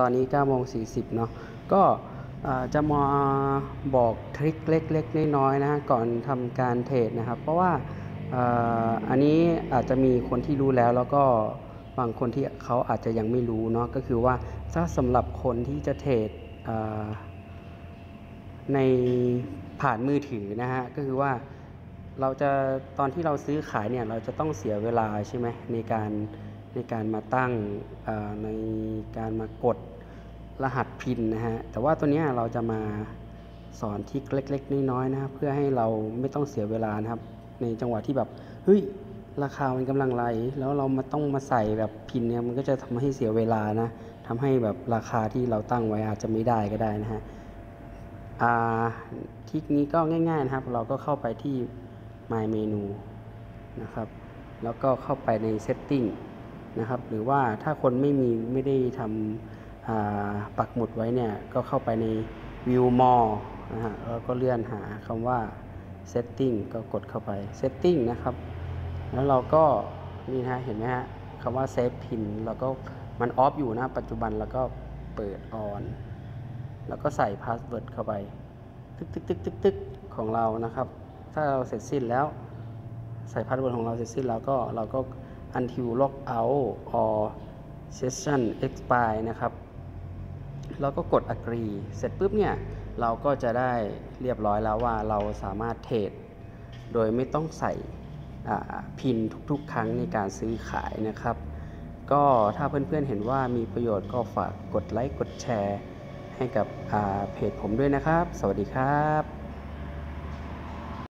ตอนนี้9โมง40เนาะก็จะมาบอกทริคเล็กๆน้อยๆนะฮะก่อนทำการเทรดนะครับ เพราะว่าอันนี้อาจจะมีคนที่รู้แล้วแล้วก็บางคนที่เขาอาจจะยังไม่รู้เนาะก็คือว่าถ้าสำหรับคนที่จะเทรดในผ่านมือถือนะฮะก็คือว่าเราจะตอนที่เราซื้อขายเนี่ยเราจะต้องเสียเวลาใช่ไหมในการ ในการมาตั้งในการมากดรหัสพินนะฮะ แต่ว่าตัวนี้เราจะมาสอนทริคเล็กๆ น้อยๆนะครับเพื่อให้เราไม่ต้องเสียเวลานะครับ ในจังหวะที่แบบเฮ้ยราคามันกำลังไหลแล้วเรามาต้องมาใส่แบบพินเนี่ยมันก็จะทำให้เสียเวลานะทำให้แบบราคาที่เราตั้งไว้อาจจะไม่ได้ก็ได้นะฮะอ่าทริคนี้ก็ง่ายๆนะครับ เราก็เข้าไปที่ My Menu นะครับ แล้วก็เข้าไปใน Setting นะครับ หรือว่าถ้าคนไม่มีไม่ได้ทำปักหมุดไว้เนี่ย ก็เข้าไปใน View More นะฮะแล้วก็เลื่อนหาคำว่า Setting ก็กดเข้าไป Setting นะครับ แล้วเราก็นี่นะเห็นไหมฮะคำว่า Save Pin แล้วก็มัน off อยู่นะ ปัจจุบันแล้วก็เปิด on แล้วก็ใส่ password เข้าไป ตึกตึกตึกตึกตึกของเรานะครับ ถ้าเราเสร็จสิ้นแล้ว ใส่ password ของเราเสร็จสิ้นแล้วก็เราก็ until log out or session expire นะครับเราก็กด agree เสร็จปุ๊บเนี่ย เราก็จะได้เรียบร้อยแล้วว่าเราสามารถ trade โดยไม่ต้องใส่ PIN ทุกๆ ครั้งในการซื้อขายนะครับ ก็ถ้าเพื่อนๆเห็นว่ามีประโยชน์ก็ฝากกดไลค์กดแชร์ให้กับเพจผมด้วยนะครับ สวัสดีครับ